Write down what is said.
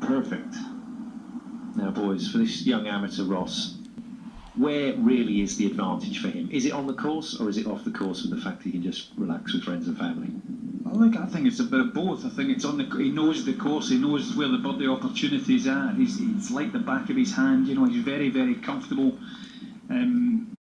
Perfect. Now, boys, for this young amateur Ross, where really is the advantage for him? Is it on the course or is it off the course with the fact he can just relax with friends and family? Well, look, I think it's a bit of both. I think it's on the. He knows the course. He knows where the birdie opportunities are. He's, it's like the back of his hand. You know, he's very, very comfortable. Um,